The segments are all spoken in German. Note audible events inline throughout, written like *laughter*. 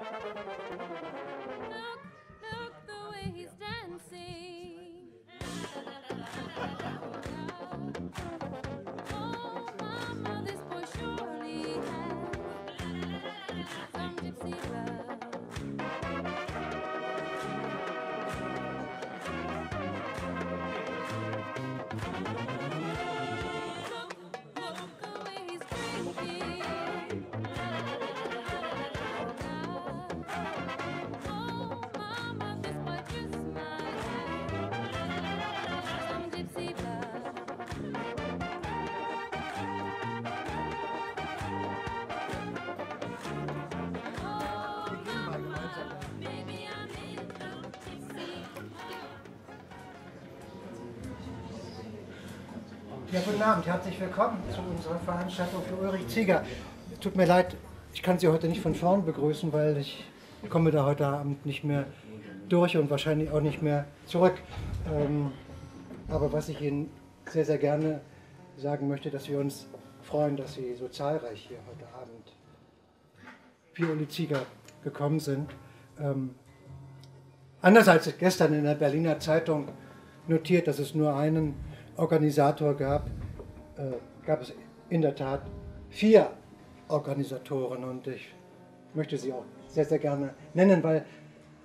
Look, look the way he's dancing. Ja, guten Abend, herzlich willkommen zu unserer Veranstaltung für Ulrich Zieger. Tut mir leid, ich kann Sie heute nicht von vorn begrüßen, weil ich komme da heute Abend nicht mehr durch und wahrscheinlich auch nicht mehr zurück. Ähm, aber was ich Ihnen sehr, sehr gerne sagen möchte, dass wir uns freuen, dass Sie so zahlreich hier heute Abend für Uli Zieger gekommen sind. Ähm, anders als gestern in der Berliner Zeitung notiert, dass es nur einen Organisator gab, äh, gab es in der Tat vier Organisatoren und ich möchte sie auch sehr, sehr gerne nennen, weil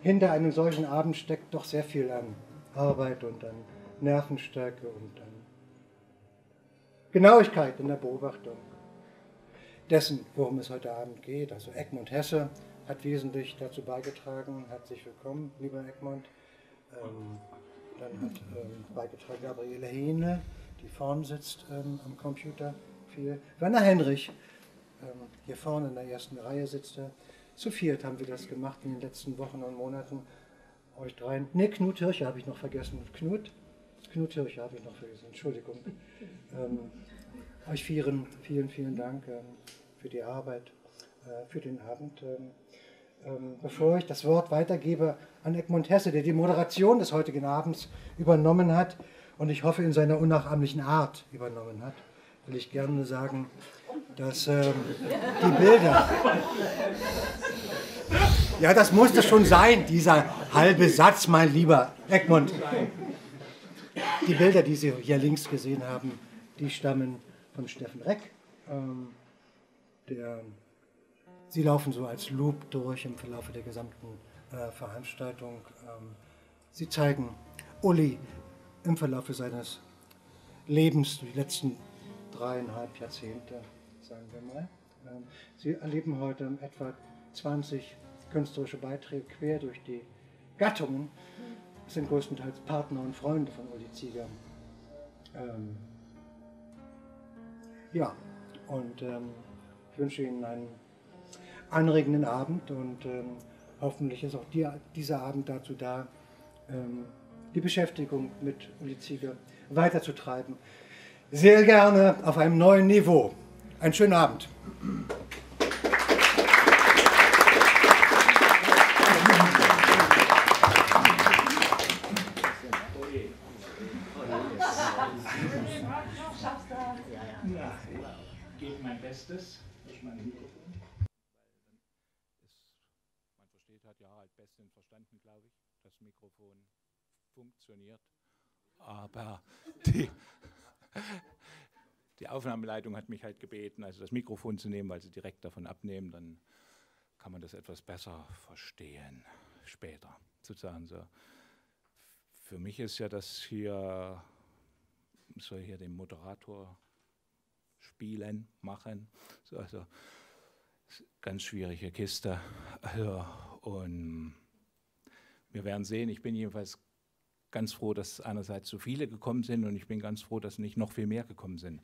hinter einem solchen Abend steckt doch sehr viel an Arbeit und an Nervenstärke und an Genauigkeit in der Beobachtung dessen, worum es heute Abend geht. Also Egmont Hesse hat wesentlich dazu beigetragen. Herzlich willkommen, lieber Egmont. Ähm, dann hat ähm, beigetragen Gabriele Hehne, die vorne sitzt ähm, am Computer, viel. Werner Henrich, ähm, hier vorne in der ersten Reihe sitzt er. Zu viert haben wir das gemacht in den letzten Wochen und Monaten. Euch dreien. Ne, Knut Hircher habe ich noch vergessen. Knut? Knut Hircher habe ich noch vergessen. Entschuldigung. *laughs* Ähm, euch vieren, vielen, vielen Dank ähm, für die Arbeit, äh, für den Abend. Ähm, bevor ich das Wort weitergebe an Egmont Hesse, der die Moderation des heutigen Abends übernommen hat und ich hoffe in seiner unnachahmlichen Art übernommen hat, will ich gerne sagen, dass ähm, die Bilder. *laughs* Ja, das musste schon sein, dieser halbe Satz, mein lieber Egmont. Die Bilder, die Sie hier links gesehen haben, die stammen von Steffen Reck, ähm, der Sie laufen so als Loop durch im Verlauf der gesamten äh, Veranstaltung. Ähm, Sie zeigen Uli im Verlauf seines Lebens, die letzten dreieinhalb Jahrzehnte, sagen wir mal. Ähm, Sie erleben heute etwa 20 künstlerische Beiträge quer durch die Gattungen. Das sind größtenteils Partner und Freunde von Uli Zieger. Ähm, ja, und ähm, ich wünsche Ihnen einen anregenden Abend und ähm, hoffentlich ist auch die, dieser Abend dazu da, ähm, die Beschäftigung mit Uli Zieger weiterzutreiben. Sehr gerne auf einem neuen Niveau. Einen schönen Abend. Ja, ich gebe mein Bestes durch meine Mikrofon. besten verstanden, glaube ich. Mikrofon funktioniert. Aber die, die Aufnahmeleitung hat mich halt gebeten, also das Mikrofon zu nehmen, weil sie direkt davon abnehmen. Dann kann man das etwas besser verstehen später. Sozusagen so. Für mich ist ja das hier, soll hier den Moderator spielen, machen. So, also ganz schwierige Kiste. Also, und wir werden sehen, ich bin jedenfalls ganz froh, dass einerseits so viele gekommen sind und ich bin ganz froh, dass nicht noch viel mehr gekommen sind,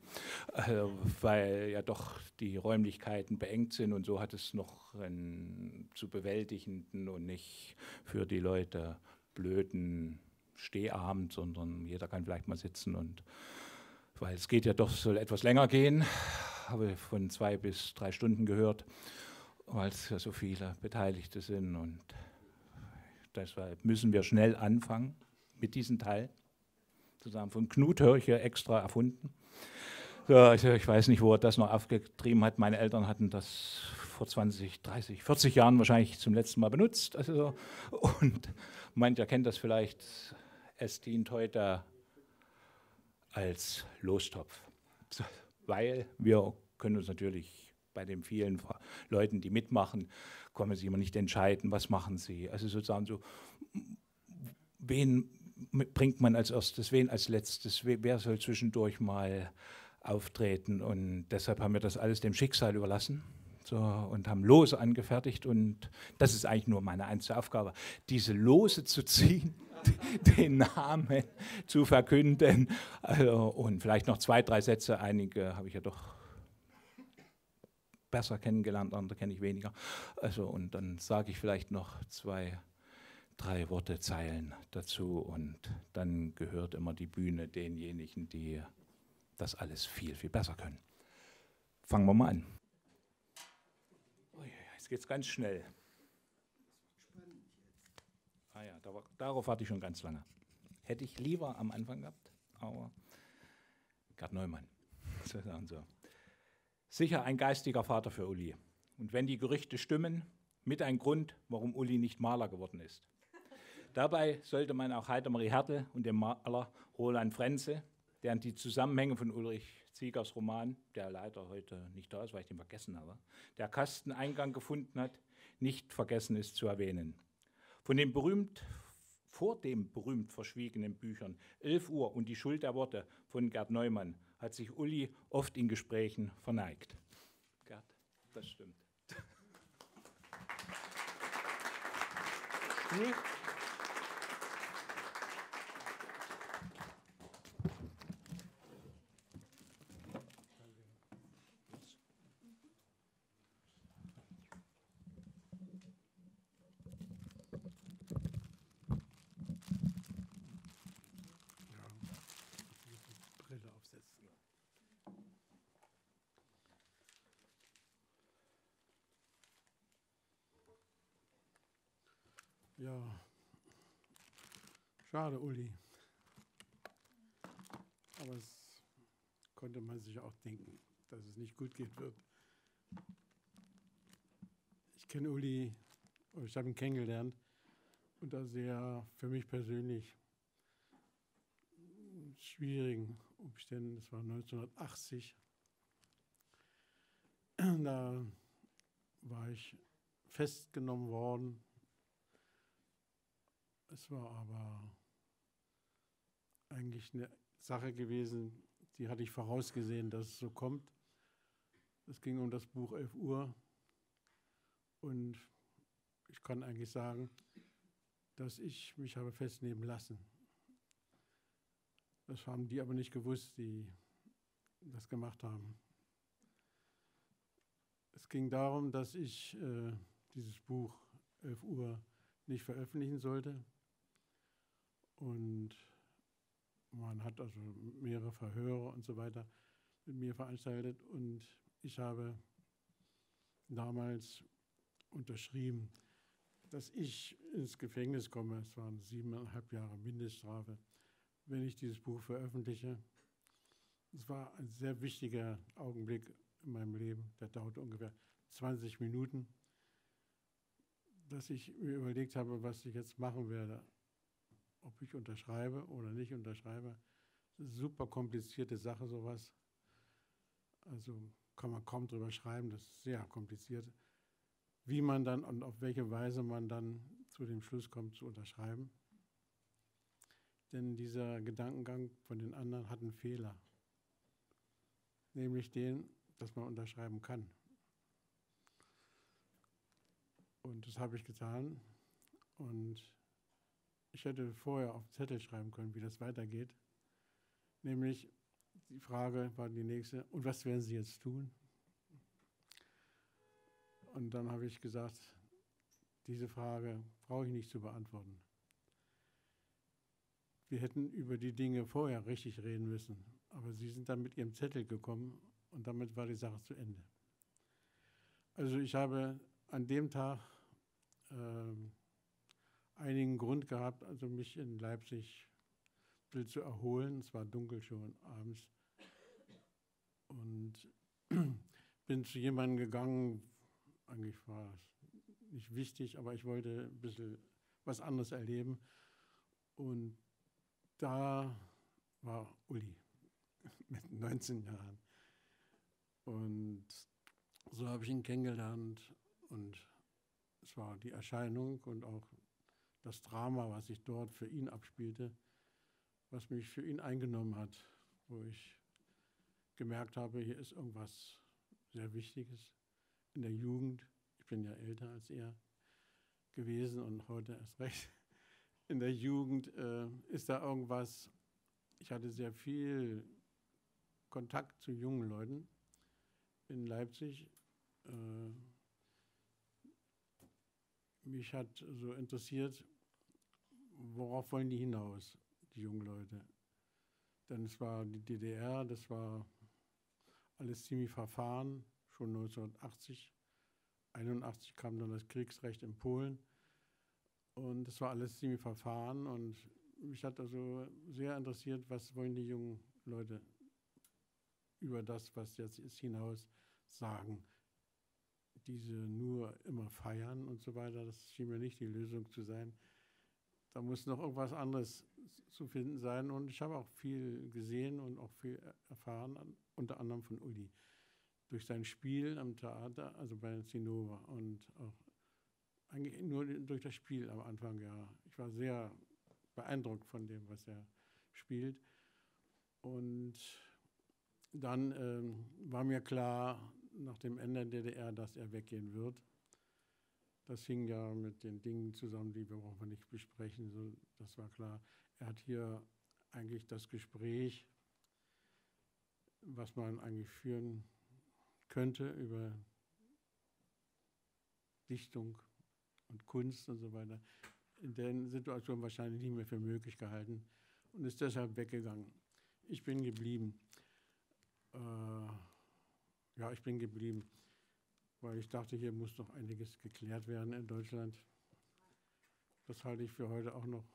äh, weil ja doch die Räumlichkeiten beengt sind und so hat es noch einen zu bewältigenden und nicht für die Leute blöden Stehabend, sondern jeder kann vielleicht mal sitzen und weil es geht ja doch, soll etwas länger gehen, habe von zwei bis drei Stunden gehört, weil es ja so viele Beteiligte sind und Deshalb müssen wir schnell anfangen mit diesem Teil. Zusammen von Knut höre ich extra erfunden. So, also ich weiß nicht, wo er das noch aufgetrieben hat. Meine Eltern hatten das vor 20, 30, 40 Jahren wahrscheinlich zum letzten Mal benutzt. Also, und mancher kennt das vielleicht. Es dient heute als Lostopf, weil wir können uns natürlich bei den vielen Leuten, die mitmachen, können sie immer nicht entscheiden, was machen sie. Also sozusagen so, wen bringt man als erstes, wen als letztes, wer soll zwischendurch mal auftreten. Und deshalb haben wir das alles dem Schicksal überlassen. So, und haben Lose angefertigt und das ist eigentlich nur meine einzige Aufgabe, diese Lose zu ziehen, *laughs* den Namen zu verkünden also, und vielleicht noch zwei, drei Sätze, einige habe ich ja doch besser kennengelernt, andere kenne ich weniger. Also, und dann sage ich vielleicht noch zwei, drei Worte, Zeilen dazu und dann gehört immer die Bühne denjenigen, die das alles viel, viel besser können. Fangen wir mal an. Jetzt geht es ganz schnell. Ah ja, darauf warte ich schon ganz lange. Hätte ich lieber am Anfang gehabt, aber Gerd Neumann. *laughs* So sagen so. Sicher ein geistiger Vater für Uli. Und wenn die Gerüchte stimmen, mit ein Grund, warum Uli nicht Maler geworden ist. Dabei sollte man auch Heidemarie Hertel und den Maler Roland Frenze während die Zusammenhänge von Ulrich Ziegers Roman, der leider heute nicht da ist, weil ich den vergessen habe, der Kasten Eingang gefunden hat, nicht vergessen ist zu erwähnen. Von den berühmt, vor dem berühmt verschwiegenen Büchern 11 Uhr und die Schuld der Worte von Gerd Neumann hat sich Uli oft in Gesprächen verneigt. Gerd, das stimmt. Stuhl. Ja, schade, Uli. Aber es konnte man sich auch denken, dass es nicht gut gehen wird. Ich kenne Uli, ich habe ihn kennengelernt unter sehr für mich persönlich schwierigen Umständen. Das war 1980. Da war ich festgenommen worden es war aber eigentlich eine Sache gewesen, die hatte ich vorausgesehen, dass es so kommt. Es ging um das Buch 11 Uhr und ich kann eigentlich sagen, dass ich mich habe festnehmen lassen. Das haben die aber nicht gewusst, die das gemacht haben. Es ging darum, dass ich äh, dieses Buch 11 Uhr nicht veröffentlichen sollte. Und man hat also mehrere Verhöre und so weiter mit mir veranstaltet. Und ich habe damals unterschrieben, dass ich ins Gefängnis komme. Es waren siebeneinhalb Jahre Mindeststrafe, wenn ich dieses Buch veröffentliche. Es war ein sehr wichtiger Augenblick in meinem Leben. Der dauerte ungefähr 20 Minuten, dass ich mir überlegt habe, was ich jetzt machen werde ob ich unterschreibe oder nicht unterschreibe. Super komplizierte Sache, sowas. Also kann man kaum drüber schreiben, das ist sehr kompliziert. Wie man dann und auf welche Weise man dann zu dem Schluss kommt, zu unterschreiben. Denn dieser Gedankengang von den anderen hat einen Fehler. Nämlich den, dass man unterschreiben kann. Und das habe ich getan. Und ich hätte vorher auf Zettel schreiben können, wie das weitergeht. Nämlich, die Frage war die nächste, und was werden Sie jetzt tun? Und dann habe ich gesagt, diese Frage brauche ich nicht zu beantworten. Wir hätten über die Dinge vorher richtig reden müssen, aber Sie sind dann mit Ihrem Zettel gekommen und damit war die Sache zu Ende. Also ich habe an dem Tag ähm, einigen Grund gehabt, also mich in Leipzig zu erholen. Es war dunkel schon abends. Und *clears throat* bin zu jemandem gegangen, eigentlich war es nicht wichtig, aber ich wollte ein bisschen was anderes erleben. Und da war Uli *laughs* mit 19 Jahren. Und so habe ich ihn kennengelernt und es war die Erscheinung und auch das Drama, was sich dort für ihn abspielte, was mich für ihn eingenommen hat, wo ich gemerkt habe, hier ist irgendwas sehr Wichtiges in der Jugend. Ich bin ja älter als er gewesen und heute erst recht. *laughs* In der Jugend äh, ist da irgendwas, ich hatte sehr viel Kontakt zu jungen Leuten in Leipzig. Äh, mich hat so interessiert, worauf wollen die hinaus, die jungen Leute. Denn es war die DDR, das war alles ziemlich verfahren, schon 1980. 1981 kam dann das Kriegsrecht in Polen und es war alles ziemlich verfahren und mich hat also sehr interessiert, was wollen die jungen Leute über das, was jetzt ist, hinaus sagen. Diese nur immer feiern und so weiter, das schien mir nicht die Lösung zu sein. Da muss noch irgendwas anderes zu finden sein. Und ich habe auch viel gesehen und auch viel erfahren, unter anderem von Uli. Durch sein Spiel am Theater, also bei Zinova und auch eigentlich nur durch das Spiel am Anfang, ja. Ich war sehr beeindruckt von dem, was er spielt. Und dann ähm, war mir klar, nach dem Ende der DDR, dass er weggehen wird. Das hing ja mit den Dingen zusammen, die wir brauchen wir nicht besprechen. So, das war klar. Er hat hier eigentlich das Gespräch, was man eigentlich führen könnte über Dichtung und Kunst und so weiter, in der Situation wahrscheinlich nicht mehr für möglich gehalten und ist deshalb weggegangen. Ich bin geblieben. Äh, ja, ich bin geblieben, weil ich dachte, hier muss noch einiges geklärt werden in Deutschland. Das halte ich für heute auch noch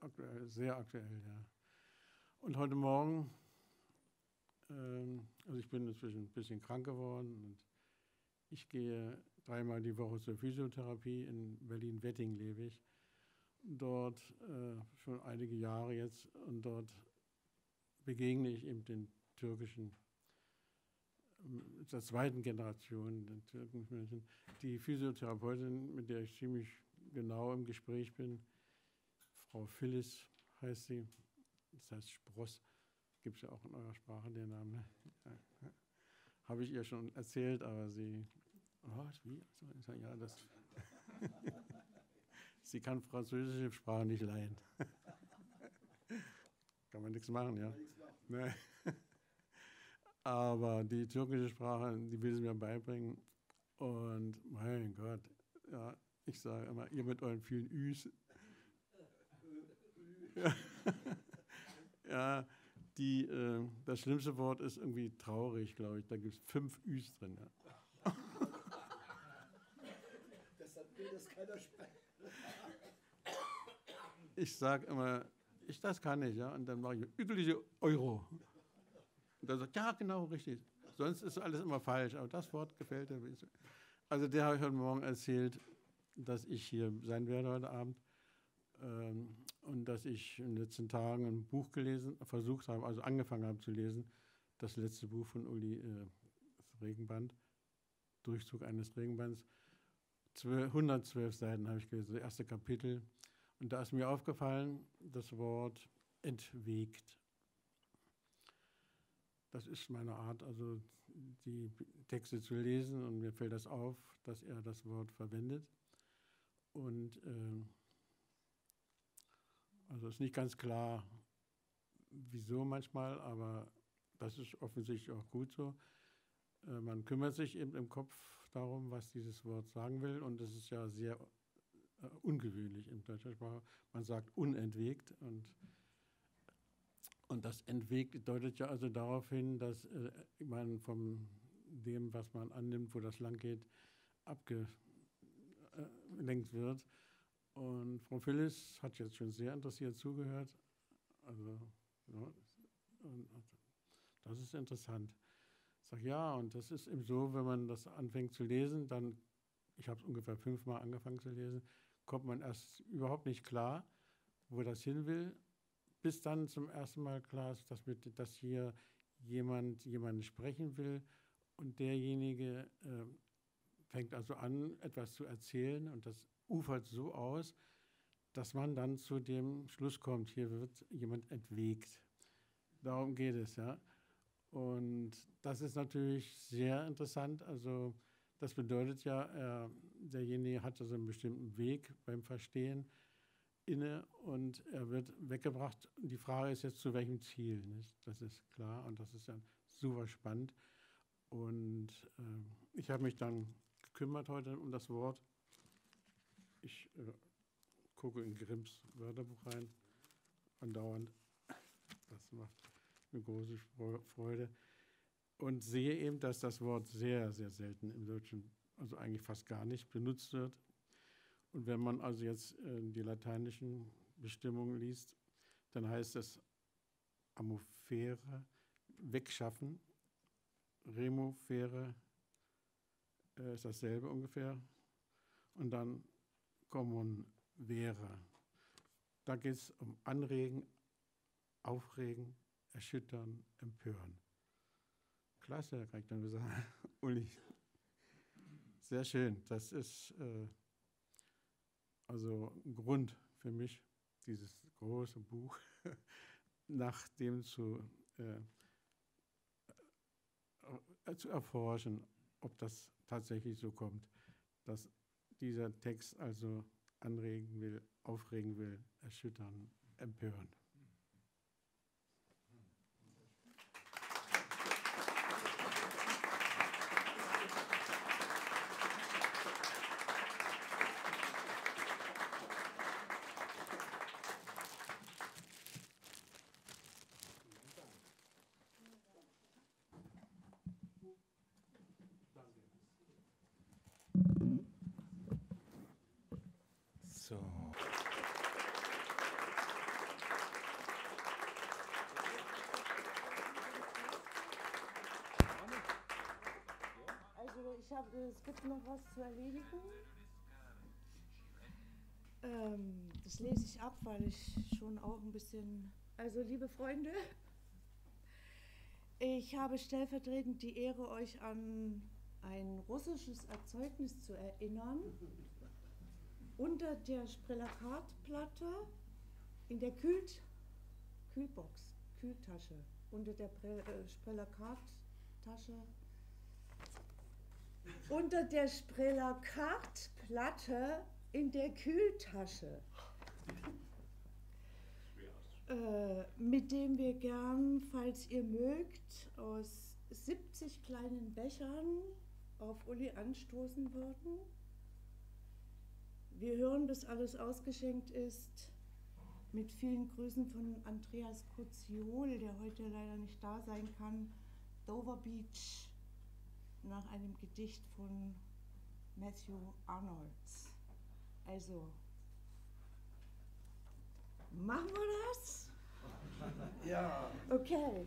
aktuell, sehr aktuell, ja. Und heute Morgen, ähm, also ich bin inzwischen ein bisschen krank geworden und ich gehe dreimal die Woche zur Physiotherapie. In Berlin-Wetting lebe ich. Dort äh, schon einige Jahre jetzt und dort begegne ich eben den türkischen, der zweiten Generation, den türkischen Menschen. Die Physiotherapeutin, mit der ich ziemlich genau im Gespräch bin, Frau Phyllis heißt sie, das heißt Spross, gibt es ja auch in eurer Sprache den Namen. Ja, Habe ich ihr schon erzählt, aber sie was, wie? So, ja, das. *laughs* Sie kann französische Sprache nicht leihen. *laughs* kann man nichts machen, ja. Nee. Aber die türkische Sprache, die will sie mir beibringen. Und mein Gott, ja, ich sage immer, ihr mit euren vielen Üs. ja, ja die, äh, das schlimmste Wort ist irgendwie traurig, glaube ich. Da gibt es fünf Üs drin. Ja. keiner sprechen. Ich sage immer, ich das kann ich, ja, und dann mache ich übliche Euro. Und dann sagt, ja, genau, richtig. Sonst ist alles immer falsch, aber das Wort gefällt mir. Also der habe ich heute Morgen erzählt, dass ich hier sein werde heute Abend ähm, und dass ich in den letzten Tagen ein Buch gelesen, versucht habe, also angefangen habe zu lesen, das letzte Buch von Uli, äh, das Regenband, Durchzug eines Regenbands. 112 Seiten habe ich gelesen, das erste Kapitel. Und da ist mir aufgefallen, das Wort entwegt. Das ist meine Art, also die Texte zu lesen und mir fällt das auf, dass er das Wort verwendet. Und äh, also ist nicht ganz klar, wieso manchmal, aber das ist offensichtlich auch gut so. Äh, man kümmert sich eben im Kopf darum, was dieses Wort sagen will. Und es ist ja sehr äh, ungewöhnlich in deutscher Sprache. Man sagt unentwegt und, und das entwegt deutet ja also darauf hin, dass äh, man von dem, was man annimmt, wo das lang geht, abgelenkt wird. Und Frau Phyllis hat jetzt schon sehr interessiert zugehört. Also, ja, das ist interessant. Sag ja, und das ist eben so, wenn man das anfängt zu lesen, dann, ich habe es ungefähr fünfmal angefangen zu lesen, kommt man erst überhaupt nicht klar, wo das hin will, bis dann zum ersten Mal klar ist, dass, mit, dass hier jemand jemanden sprechen will und derjenige äh, fängt also an, etwas zu erzählen und das ufert so aus, dass man dann zu dem Schluss kommt, hier wird jemand entwegt. Darum geht es, ja. Und das ist natürlich sehr interessant. Also das bedeutet ja, äh, derjenige hat also einen bestimmten Weg beim Verstehen inne und er wird weggebracht. Die Frage ist jetzt, zu welchem Ziel? Nicht? Das ist klar und das ist ja super spannend. Und äh, ich habe mich dann gekümmert heute um das Wort. Ich äh, gucke in Grimms Wörterbuch rein, andauernd. Das macht eine große Freude. Und sehe eben, dass das Wort sehr, sehr selten im Deutschen, also eigentlich fast gar nicht benutzt wird. Und wenn man also jetzt äh, die lateinischen Bestimmungen liest, dann heißt es amofere, wegschaffen, remofere äh, ist dasselbe ungefähr. Und dann common wäre. Da geht es um Anregen, Aufregen, Erschüttern, Empören. Klasse, kann ich dann gesagt. *laughs* Uli. Sehr schön. Das ist äh, also ein Grund für mich, dieses große Buch *laughs* nach dem zu, äh, äh, zu erforschen, ob das tatsächlich so kommt, dass dieser Text also anregen will, aufregen will, erschüttern, empören. Ich habe, es gibt noch was zu erledigen. Ähm, das lese ich ab, weil ich schon auch ein bisschen. Also, liebe Freunde, ich habe stellvertretend die Ehre, euch an ein russisches Erzeugnis zu erinnern. Unter der Sprelakatplatte in der Kühlt, Kühlbox, Kühltasche, unter der äh, Sprelakattasche unter der Sprelakart-Platte in der Kühltasche, äh, mit dem wir gern, falls ihr mögt, aus 70 kleinen Bechern auf Uli anstoßen würden. Wir hören, bis alles ausgeschenkt ist. Mit vielen Grüßen von Andreas Kuziol, der heute leider nicht da sein kann. Dover Beach nach einem Gedicht von Matthew Arnolds. Also, machen wir das? Ja. Okay.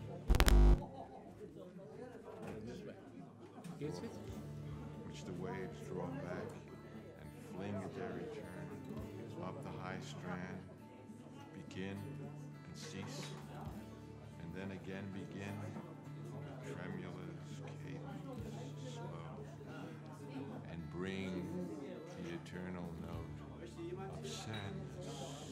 their return up the high strand, begin and cease, and then again begin, tremulous cadence, slow, and bring the eternal note of sadness.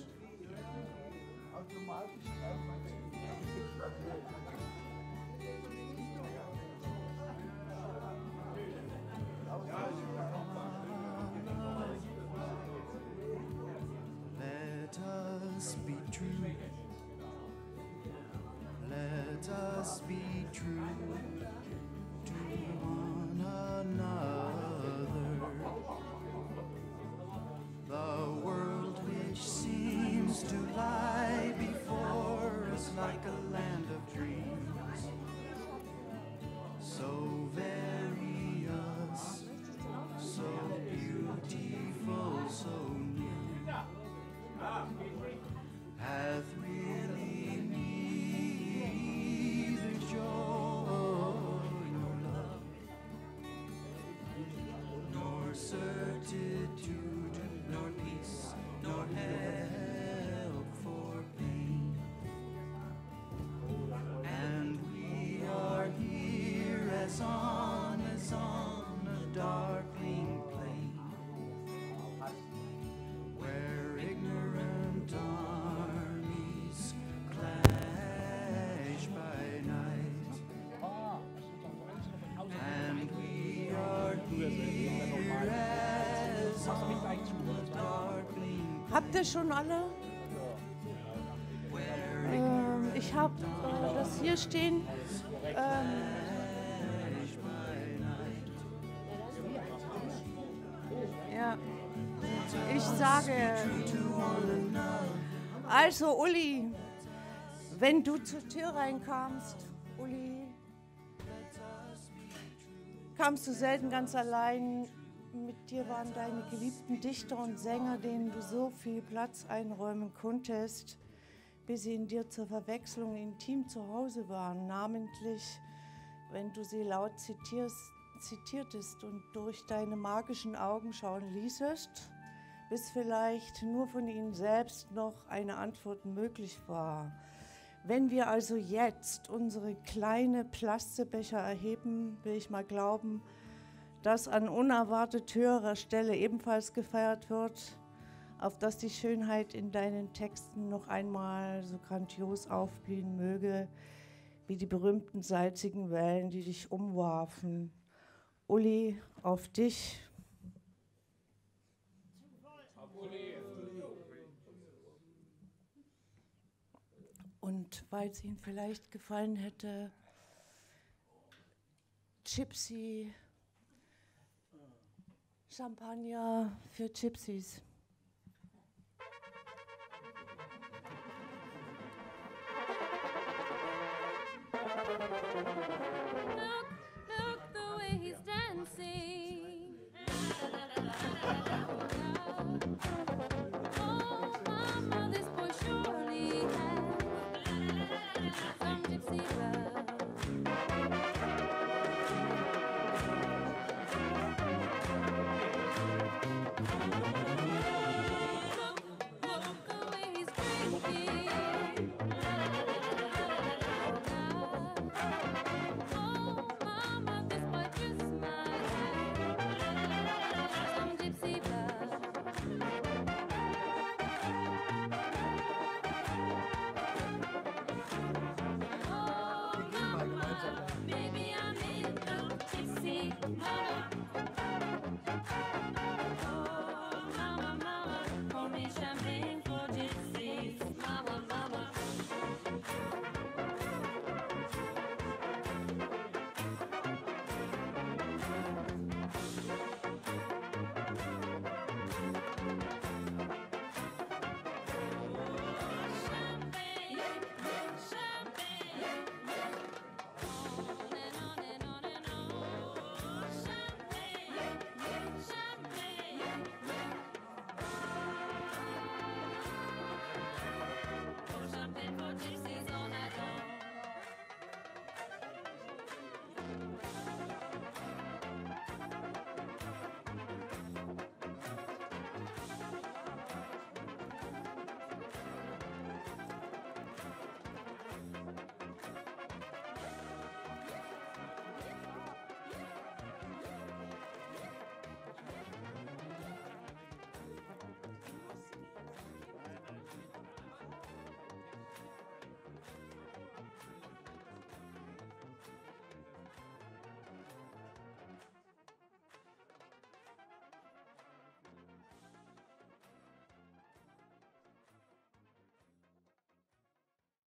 Habt ihr schon alle? Ähm, ich habe äh, das hier stehen. Ähm, ja. Ich sage, also Uli, wenn du zur Tür reinkamst, Uli, kamst du selten ganz allein. Mit dir waren deine geliebten Dichter und Sänger, denen du so viel Platz einräumen konntest, bis sie in dir zur Verwechslung intim zu Hause waren, namentlich wenn du sie laut zitierst, zitiertest und durch deine magischen Augen schauen ließest, bis vielleicht nur von ihnen selbst noch eine Antwort möglich war. Wenn wir also jetzt unsere kleine Plastebecher erheben, will ich mal glauben, dass an unerwartet höherer Stelle ebenfalls gefeiert wird, auf dass die Schönheit in deinen Texten noch einmal so grandios aufblühen möge, wie die berühmten salzigen Wellen, die dich umwarfen. Uli, auf dich. Und weil es Ihnen vielleicht gefallen hätte, Gypsy, Champagner für Gypsies.